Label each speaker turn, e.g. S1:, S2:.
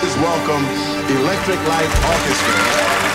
S1: Please welcome Electric Light Orchestra.